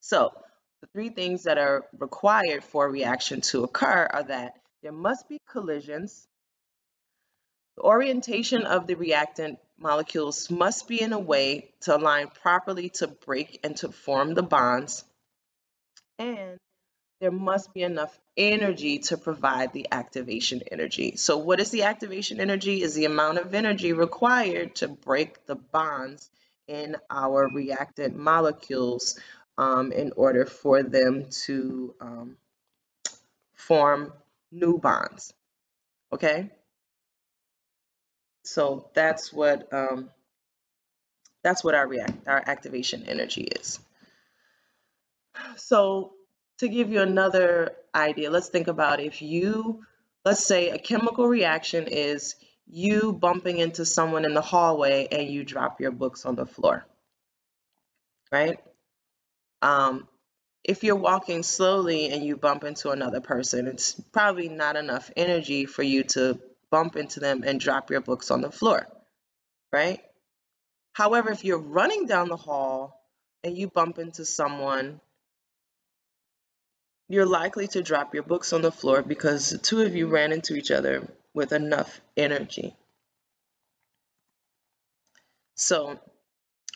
So the three things that are required for a reaction to occur are that there must be collisions, the orientation of the reactant molecules must be in a way to align properly to break and to form the bonds, and there must be enough energy to provide the activation energy. So what is the activation energy? Is the amount of energy required to break the bonds in our reactant molecules um, in order for them to um, form new bonds. Okay? So that's what um, that's what our react our activation energy is. So to give you another idea, let's think about if you, let's say a chemical reaction is you bumping into someone in the hallway and you drop your books on the floor, right? Um, if you're walking slowly and you bump into another person, it's probably not enough energy for you to bump into them and drop your books on the floor, right? However, if you're running down the hall and you bump into someone you're likely to drop your books on the floor because the two of you ran into each other with enough energy. So,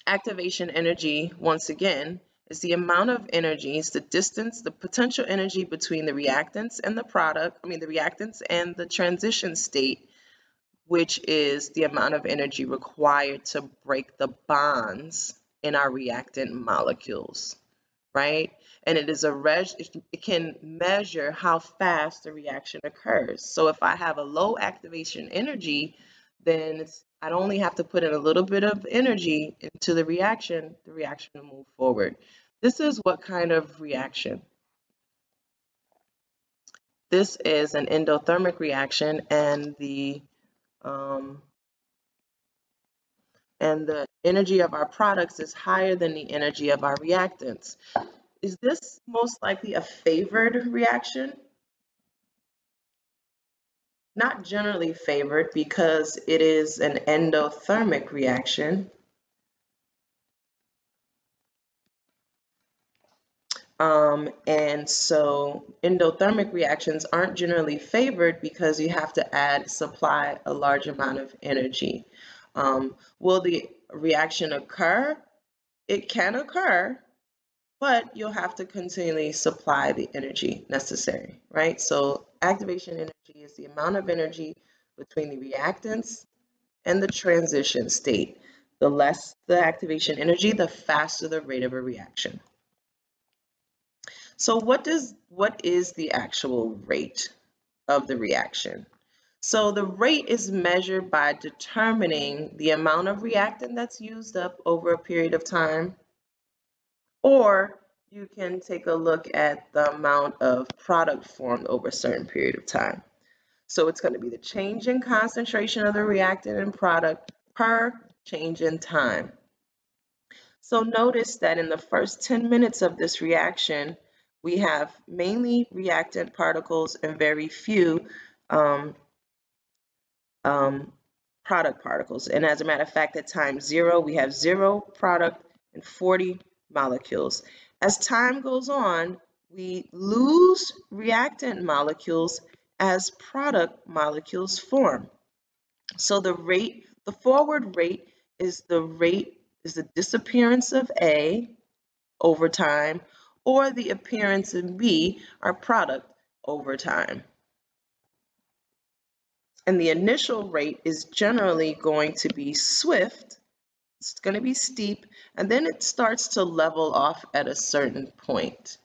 activation energy, once again, is the amount of energy, it's the distance, the potential energy between the reactants and the product, I mean, the reactants and the transition state, which is the amount of energy required to break the bonds in our reactant molecules, right? and it is a it can measure how fast the reaction occurs. So if I have a low activation energy, then I'd only have to put in a little bit of energy into the reaction, the reaction to move forward. This is what kind of reaction? This is an endothermic reaction and the um, and the energy of our products is higher than the energy of our reactants. Is this most likely a favored reaction? Not generally favored because it is an endothermic reaction. Um, and so endothermic reactions aren't generally favored because you have to add, supply a large amount of energy. Um, will the reaction occur? It can occur, but you'll have to continually supply the energy necessary, right? So activation energy is the amount of energy between the reactants and the transition state. The less the activation energy, the faster the rate of a reaction. So what does what is the actual rate of the reaction? So the rate is measured by determining the amount of reactant that's used up over a period of time or you can take a look at the amount of product formed over a certain period of time. So it's going to be the change in concentration of the reactant and product per change in time. So notice that in the first 10 minutes of this reaction, we have mainly reactant particles and very few um, um, product particles. And as a matter of fact, at time zero, we have zero product and 40 molecules. As time goes on, we lose reactant molecules as product molecules form. So the rate, the forward rate is the rate, is the disappearance of A over time, or the appearance of B, our product, over time. And the initial rate is generally going to be swift it's going to be steep, and then it starts to level off at a certain point.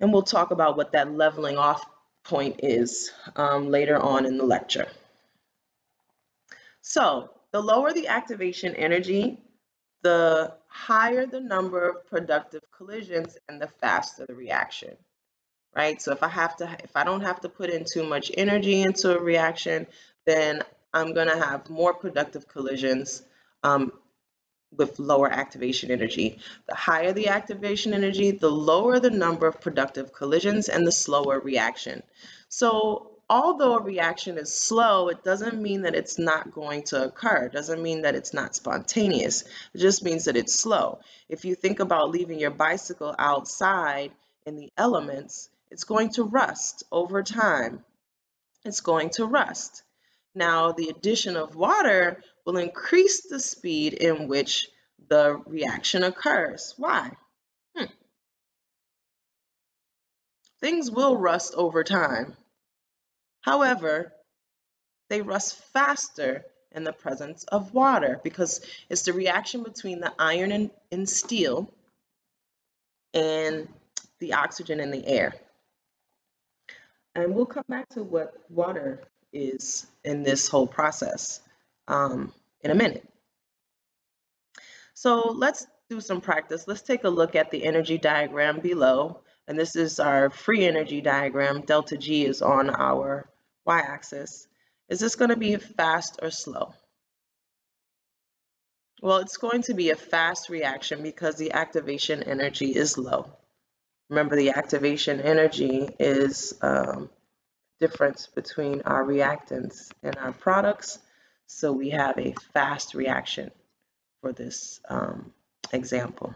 And we'll talk about what that leveling off point is um, later on in the lecture. So the lower the activation energy, the higher the number of productive collisions and the faster the reaction, right? So if I have to, if I don't have to put in too much energy into a reaction, then I'm going to have more productive collisions um, with lower activation energy. The higher the activation energy, the lower the number of productive collisions and the slower reaction. So although a reaction is slow, it doesn't mean that it's not going to occur. It doesn't mean that it's not spontaneous. It just means that it's slow. If you think about leaving your bicycle outside in the elements, it's going to rust over time. It's going to rust. Now, the addition of water will increase the speed in which the reaction occurs. Why? Hmm. Things will rust over time. However, they rust faster in the presence of water because it's the reaction between the iron and, and steel and the oxygen in the air. And we'll come back to what water is in this whole process um, in a minute. So let's do some practice. Let's take a look at the energy diagram below. And this is our free energy diagram. Delta G is on our y-axis. Is this going to be fast or slow? Well, it's going to be a fast reaction because the activation energy is low. Remember, the activation energy is um, difference between our reactants and our products. So we have a fast reaction for this um, example.